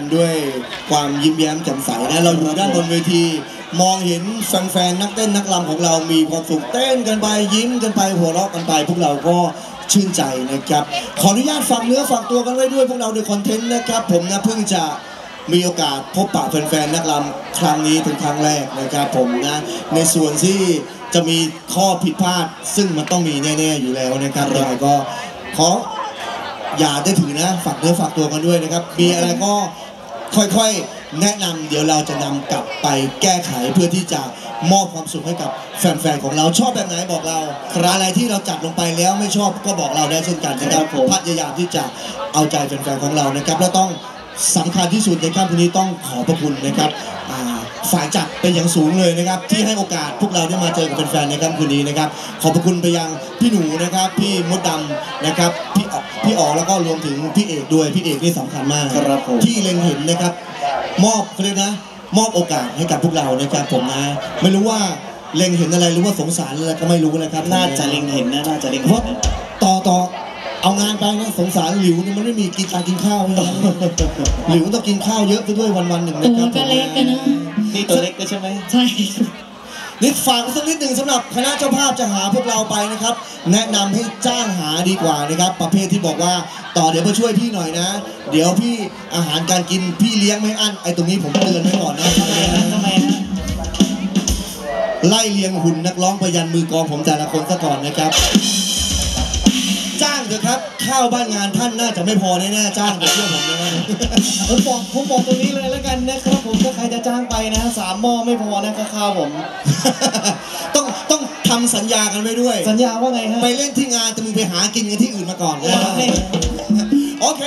กันด้วยความยิ้มแย้มแจ่มใสนะเราอยู่ด้านบนเวที มองเห็นแฟนๆนักเต้นนักรำของเรามีความสุขเต้นกันไปยิ้มกันไปหัวเราะกันไป พวกเราก็ชื่นใจนะครับ ขออนุญาตฝากเนื้อฝากตัวกันไว้ด้วยพวกเราในคอนเทนต์นะครับ ผมนะเพิ่งจะมีโอกาสพบปะแฟนๆนักรำครั้งนี้เป็นครั้งแรกนะครับผมนะในส่วนที่จะมีข้อผิดพลาด ซึ่งมันต้องมีแน่ๆอยู่แล้วนะครับยังไงก็ขออย่าได้ถือนะฝากเนื้อฝากตัวกันด้วยนะครับ มีอะไรก็ ค่อยๆ แนะนำเดี๋ยวเราจะนำกลับไปแก้ไขเพื่อที่จะมอบความสุขให้กับแฟนๆของเราชอบแบบไหนบอกเราอะไรที่เราจัดลงไปแล้วไม่ชอบก็บอกเราได้เช่นกันนะครับพยายามที่จะเอาใจแฟนๆของเรานะครับ แล้วต้องสำคัญที่สุดในค่ำคืนนี้ต้องขอบพระคุณนะครับอ่าฝ่ายจัดเป็นอย่างสูงเลยนะครับ ที่ให้โอกาสพวกเราได้มาเจอกับแฟนๆในค่ำคืนนี้นะครับ ขอบพระคุณไปยังพี่หนูนะครับ พี่มดดำนะครับ พี่อ๋อพี่อ๋อแล้วก็รวมถึงพี่เอกด้วยพี่เอกนี่สำคัญมากครับผมที่เล็งเห็นนะครับ มอบเขาเรียกนะ มอบโอกาสให้กับพวกเรานะครับผมนะ ไม่รู้ว่าเล็งเห็นอะไรหรือว่าสงสารอะไรก็ไม่รู้นะครับน่าจะเล็งเห็นนะน่าจะเล็งเพเห็ราะนนะต่อต่อเอางานไปนะสงสารหลิวเนี่ยมันไม่มีกินการกินข้าวนะหลิวต้องกินข้าวเยอะไปด้วยวันวันๆหนึ่งนะครับตัวก็เล็กอะนะนี่ตัวเล็กด้วยใช่ไหมใช่ นิดฝากสักนิดหนึ่งสำหรับคณะเจ้าภาพจะหาพวกเราไปนะครับ แนะนำให้จ้างหาดีกว่านะครับ ประเภทที่บอกว่าต่อเดี๋ยวมาช่วยพี่หน่อยนะ เดี๋ยวพี่อาหารการกินพี่เลี้ยงไม่อั้นไอ้ตรงนี้ผมเตือนไว้ก่อนนะทำไมฮะทำไมฮะไล่เลียงหุ่นนักร้องพยันมือกองผมแต่ละคนซะก่อนนะครับ จ้างเถอะครับ ข้าวบ้านงานท่านน่าจะไม่พอแน่ๆจ้างเถอะเชื่อผมนะผมบอกผมบอกตรงนี้เลยแล้วกันนะครับผมถ้าใครจะจ้างไปนะสามหม้อไม่พอนะข้าวผม ต้องต้องทำสัญญากันไว้ด้วย สัญญาว่าไงฮะไปเล่นที่งานแต่มึงไปหากินกันที่อื่นมาก่อนนะ โอเคโอเค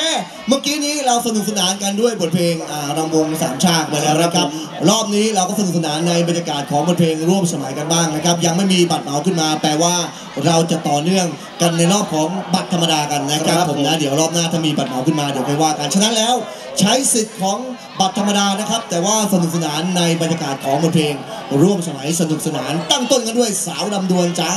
เมื่อกี้นี้เราสนุกสนานกันด้วยบทเพลงอ่ารำวงสามชาติไปแล้วนะครับ รอบนี้เราก็สนุกสนานในบรรยากาศของบทเพลงร่วมสมัยกันบ้างนะครับ ยังไม่มีบัตรเหมาขึ้นมา แปลว่าเราจะต่อเนื่องกันในรอบของบัตรธรรมดากันนะครับผมนะ เดี๋ยวรอบหน้าถ้ามีบัตรเหมาขึ้นมาเดี๋ยวไปว่ากัน ฉะนั้นแล้วใช้สิทธิ์ของบัตรธรรมดานะครับ แต่ว่าสนุกสนานในบรรยากาศของบทเพลง ร่วมสมัยสนุกสนาน ตั้งต้นกันด้วยสาวดำดวนจ้า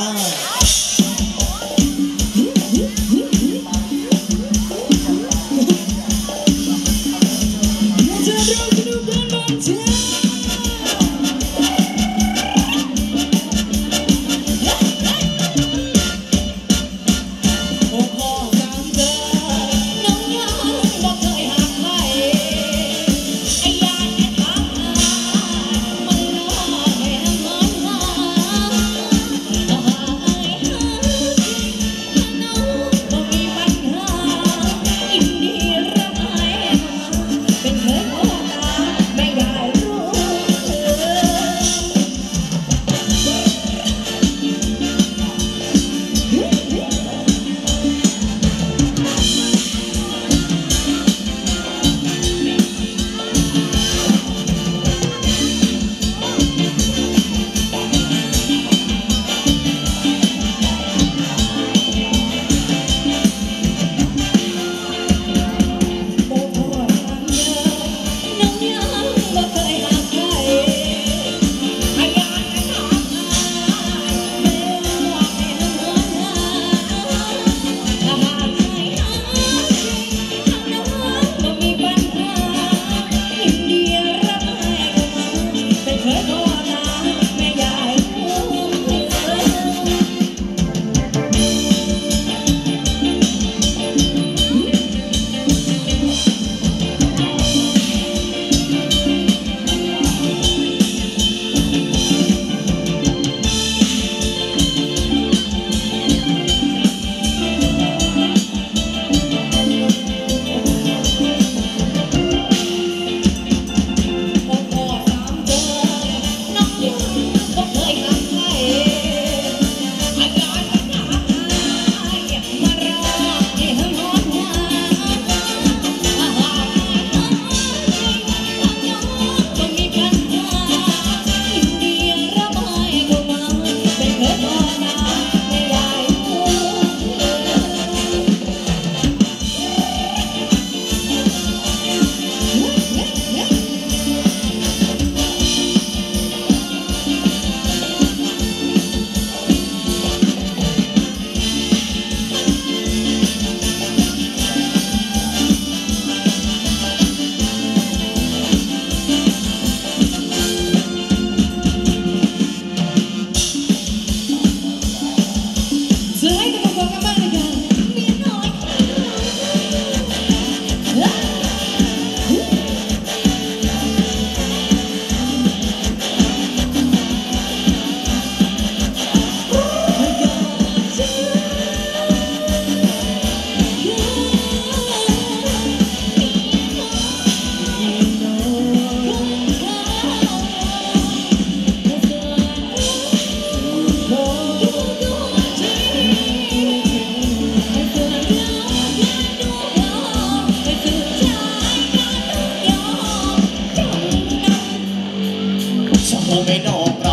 Some of it all.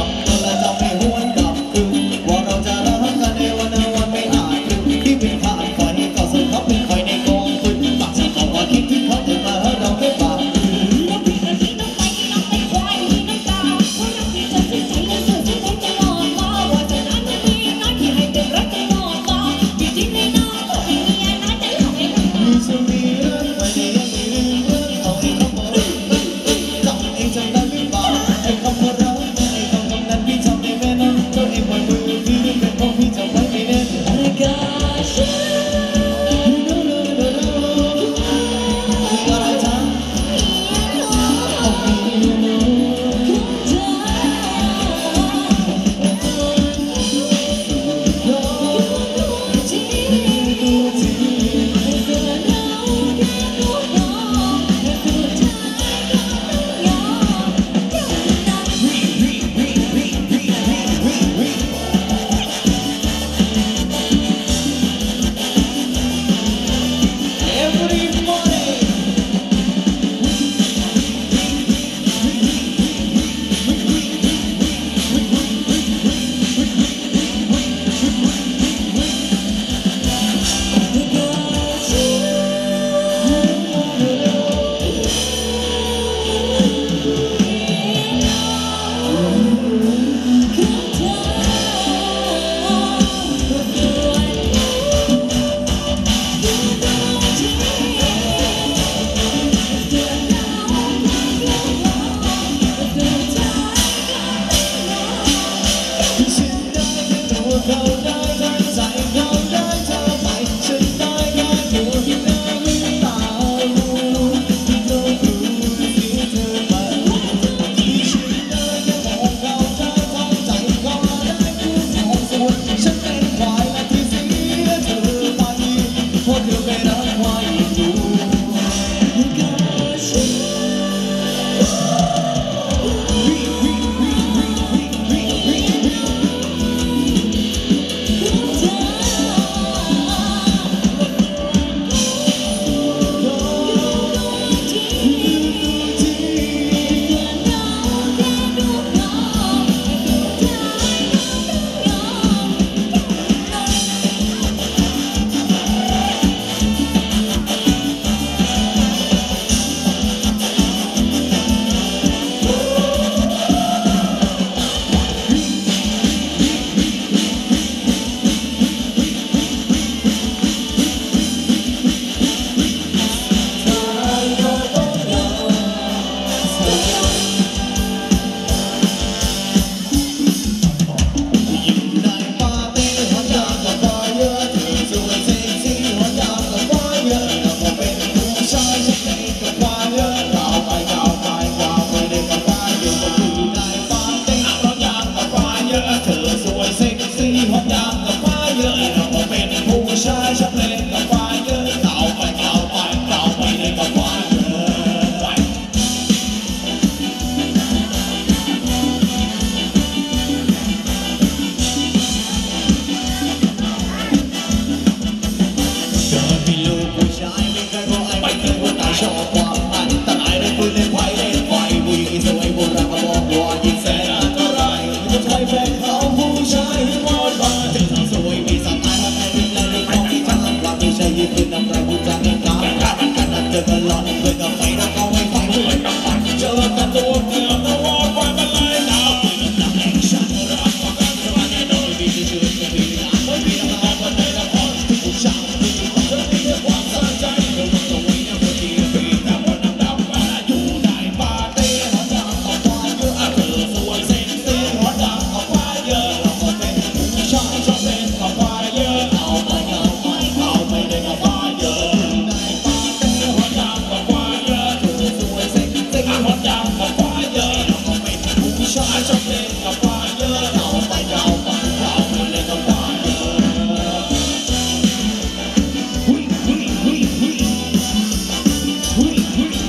2023.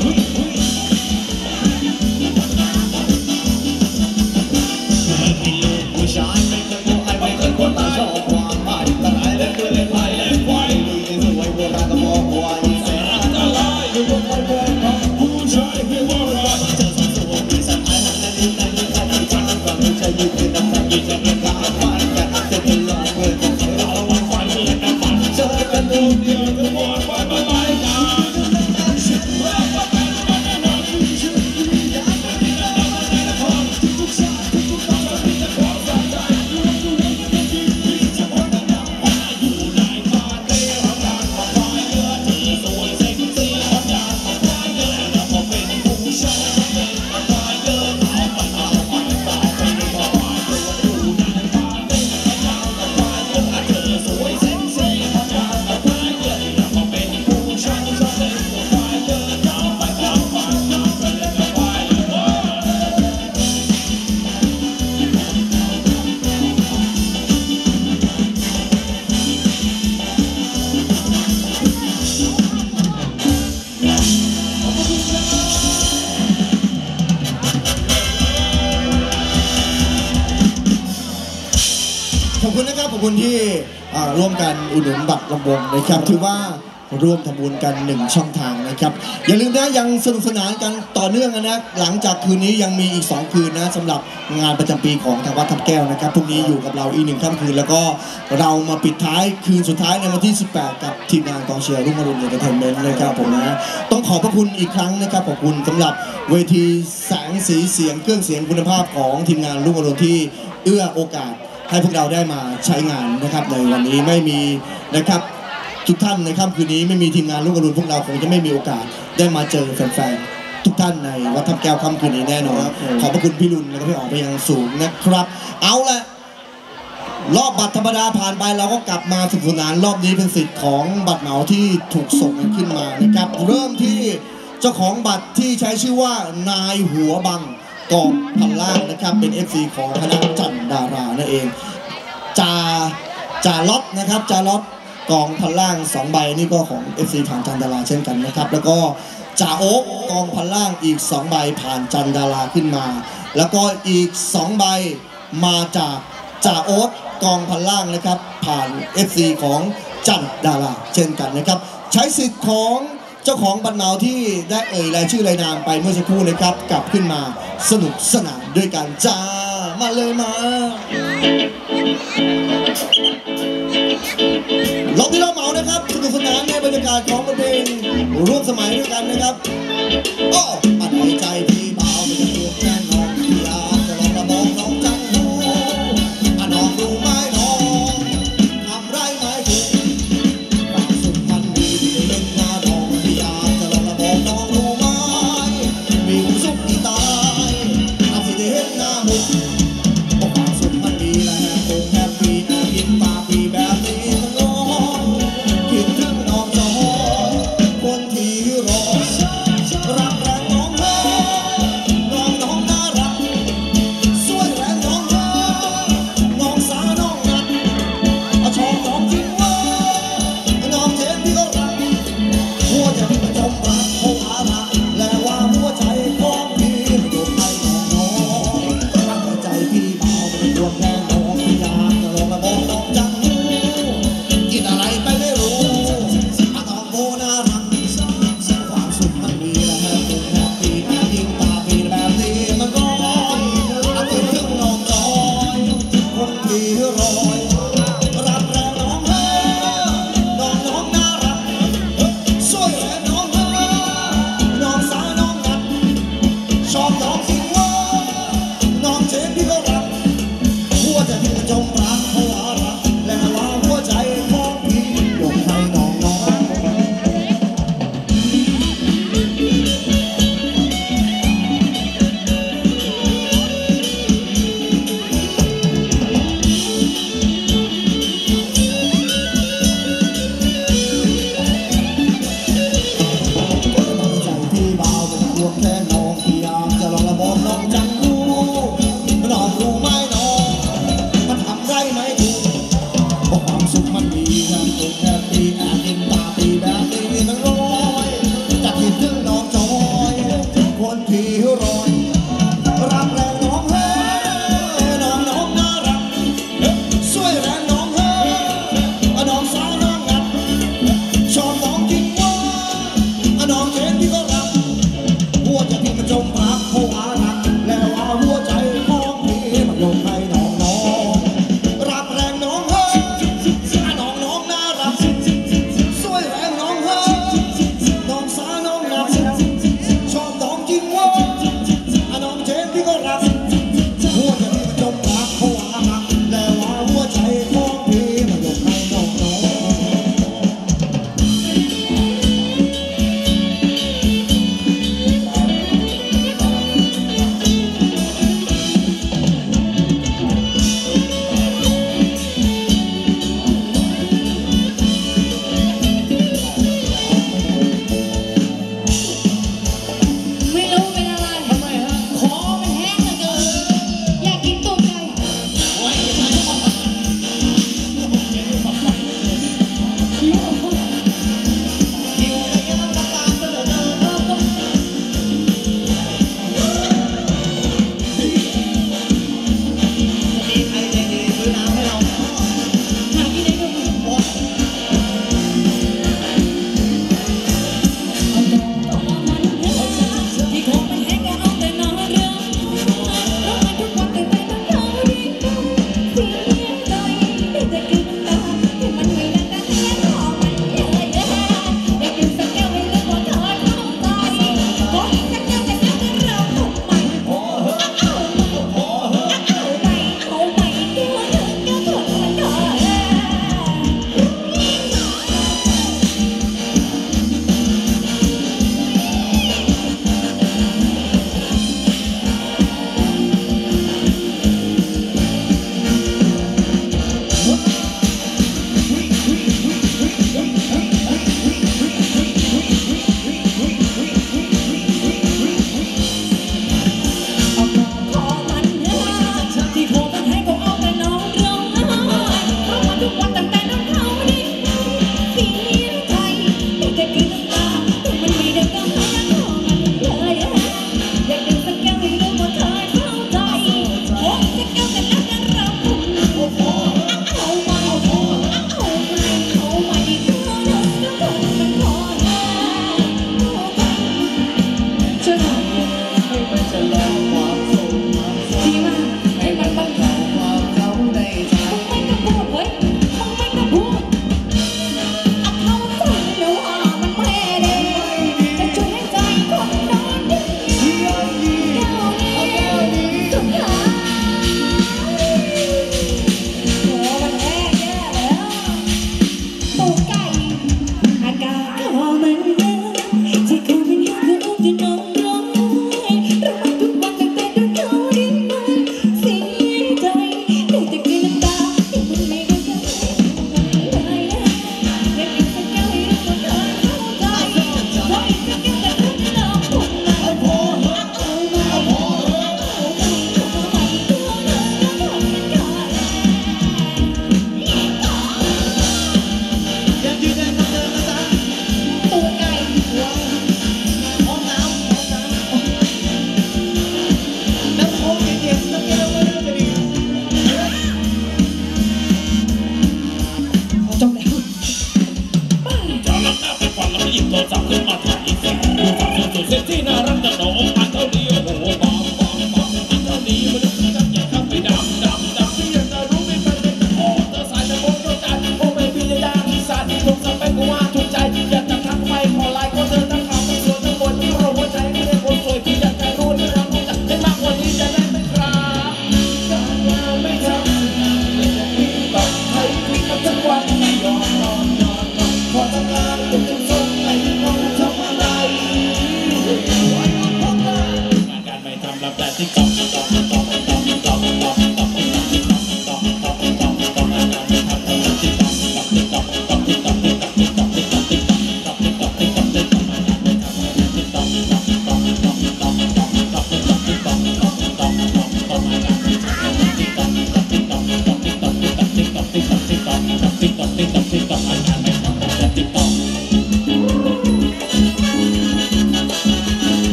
ร่วมกันอุดหนุนบัตรรำวงนะครับถือว่าร่วมทำบุญกันหนึ่งช่องทางนะครับ อย่าลืมนะยังสนุกสนานกันต่อเนื่องนะหลังจากคืนนี้ยังมีอีก 2 คืนนะสำหรับงานประจำปีของทางวัดทับแก้วนะครับพรุ่งนี้อยู่กับเราอีกหนึ่งค่ำคืน แล้วก็เรามาปิดท้ายคืนสุดท้ายในวันที่ 18 กับทีมงานกองเชียร์รุ่งอรุณ Entertainment นะครับผมนะต้องขอบพระคุณอีกครั้งนะครับขอบคุณสำหรับเวทีแสงสีเสียงเครื่องเสียงคุณภาพของทีมงานรุ่งอรุณที่เอื้อโอกาส ให้พวกเราได้มาใช้งานนะครับในวันนี้ไม่มีนะครับทุกท่านในค่ำคืนนี้ไม่มีทีมงานลูกอรุณพวกเราคงจะไม่มีโอกาสได้มาเจอแฟนๆทุกท่านในวัดทับแก้วค่ำคืนนี้แน่นอนครับผมขอบพระคุณพี่รุนแล้วก็พี่อ๋องไปยังสูงนะครับ เอาละรอบบัตรธรรมดาผ่านไปเราก็กลับมาสนุกสนานรอบนี้เป็นสิทธิ์ของบัตรเหมาที่ถูกส่งกันขึ้นมานะครับ เริ่มที่เจ้าของบัตรที่ใช้ชื่อว่านายหัวบัง กองพันล่างนะครับเป็น FC ของคณะจันดารานั่นเองจาจาล็อตนะครับจาล็อตกองพันล่างสองใบนี่ก็ของ FC ผ่านจันดาราเช่นกันนะครับ แล้วก็จ่าโอ๊กกองพันล่างอีก 2 ใบผ่านจันดาราขึ้นมา แล้วก็อีก 2 ใบมาจากจ่าโอ๊ตกองพันล่างนะครับ ผ่าน FC ของจันดาราเช่นกันนะครับ ใช้สิทธิ์ของ เจ้าของบัตรเหมาที่ได้เอ่ยรายชื่อรายนามไปเมื่อสักครู่นะครับ กลับขึ้นมาสนุกสนานด้วยกันจ้า มาเลยมารอบที่เราเหมานะครับสนุกสนานในบรรยากาศของบทเพลงร่วมสมัยด้วยกันนะครับโอ้